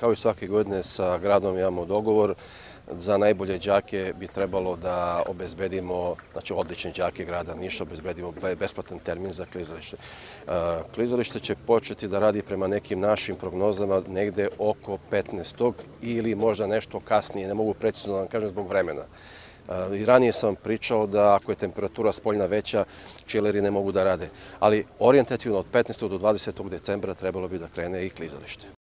Kao i svake godine sa gradom imamo dogovor. Za najbolje džake bi trebalo da obezbedimo, znači odlične džake grada Niša, obezbedimo besplatan termin za klizalište. E, klizalište će početi da radi prema nekim našim prognozama negde oko 15. ili možda nešto kasnije, ne mogu precizno da vam kažem zbog vremena. E, I ranije sam pričao da ako je temperatura spoljna veća, čileri ne mogu da rade. Ali orijentacijno od 15. do 20. decembra trebalo bi da krene i klizalište.